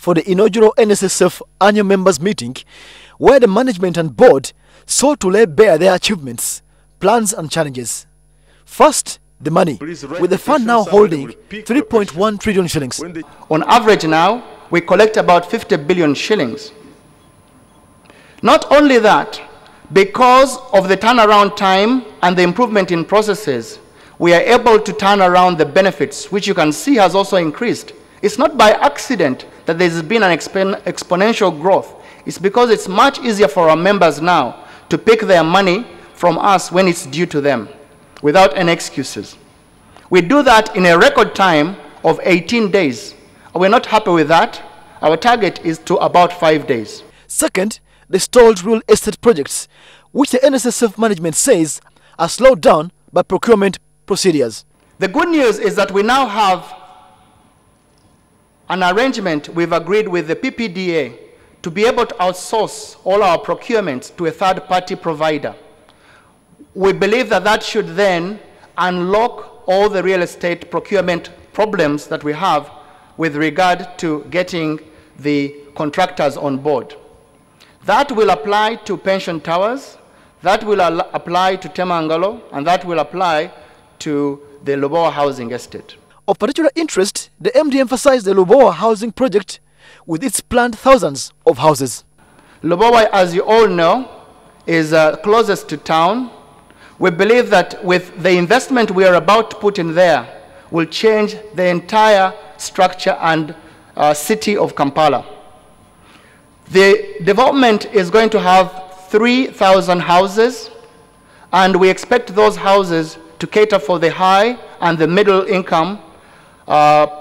for the inaugural NSSF annual members meeting, where the management and board sought to lay bare their achievements, plans, and challenges. First, the money, with the fund now holding 3.1 trillion shillings. On average now, we collect about 50 billion shillings. Not only that, because of the turnaround time and the improvement in processes, we are able to turn around the benefits, which you can see has also increased. It's not by accident that there's been an exponential growth. It's because it's much easier for our members now to pick their money from us when it's due to them, without any excuses. We do that in a record time of 18 days. We're not happy with that. Our target is to about five days. Second, the stalled real estate projects, which the NSSF management says are slowed down by procurement procedures. The good news is that we now have an arrangement we've agreed with the PPDA to be able to outsource all our procurements to a third-party provider. We believe that that should then unlock all the real estate procurement problems that we have with regard to getting the contractors on board. That will apply to pension towers, that will apply to Temangalo, and that will apply to the Lubowa housing estate. Of particular interest, the MD emphasized the Lubowa housing project with its planned thousands of houses. Lubowa, as you all know, is uh, closest to town. We believe that with the investment we are about to put in there will change the entire structure and uh, city of Kampala. The development is going to have 3,000 houses, and we expect those houses to cater for the high and the middle income uh,